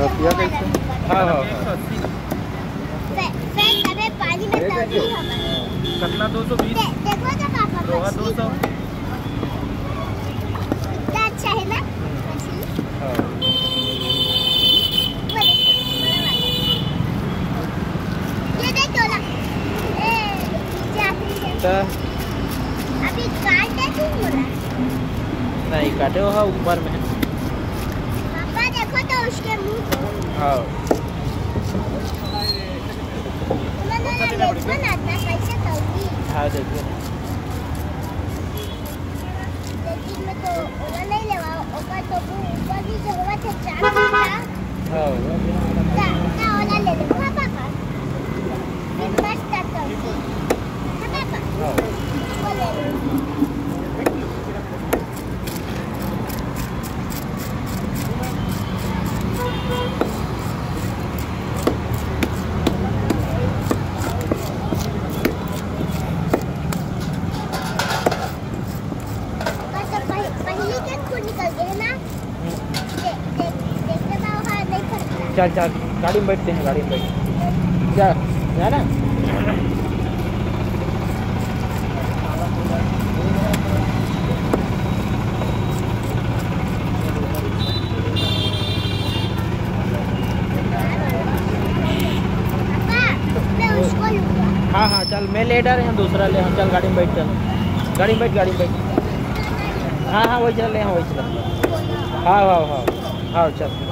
कैसे हाँ हाँ दो सौ बीस। दो मछली सौ। अच्छा है ना हाँ। है तो। अभी काट नहीं काटे वो हाँ ऊपर में। को हाँ उन्होंने ना देखो ना ना कैसे तौली हाँ देखिए लेकिन मैं तो ओला नहीं लेवा ओका तो वो ऊपर भी जो हुआ था चार था हाँ ना ना ओला ले ले हाँ पापा फिर मस्त था तौली हाँ पापा हाँ वो ले ले ओका तो पह- पहले के खून निकल गए ना देख देख देखने में वहाँ नहीं फटता चल चल, गाड़ी में बैठते हैं, गाड़ी में बैठ जा जा ना। हाँ हाँ चल, मैं ले डर हैं दूसरा ले हम चल, गाड़ी में बैठ, चल। गाड़ी में बैठ, गाड़ी में बैठ। हाँ हाँ वही चल ले हाँ वही चल। हाँ हाँ हाँ हाँ चल।